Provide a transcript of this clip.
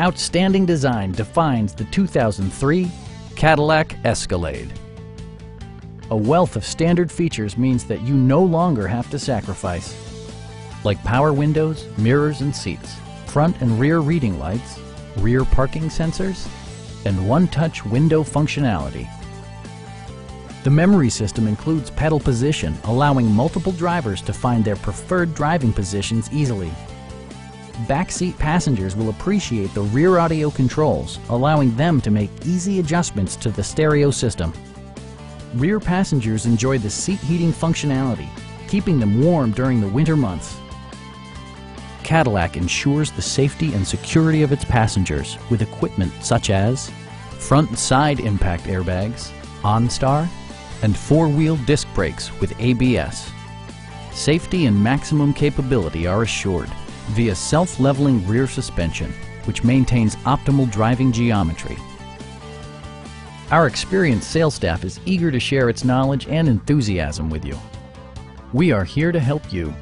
outstanding design defines the 2003 Cadillac Escalade. A wealth of standard features means that you no longer have to sacrifice. Like power windows, mirrors and seats, front and rear reading lights, rear parking sensors, and one-touch window functionality. The memory system includes pedal position, allowing multiple drivers to find their preferred driving positions easily. Backseat passengers will appreciate the rear audio controls, allowing them to make easy adjustments to the stereo system. Rear passengers enjoy the seat heating functionality, keeping them warm during the winter months. Cadillac ensures the safety and security of its passengers with equipment such as front and side impact airbags, OnStar, and four-wheel disc brakes with ABS. Safety and maximum capability are assured via self-leveling rear suspension, which maintains optimal driving geometry. Our experienced sales staff is eager to share its knowledge and enthusiasm with you. We are here to help you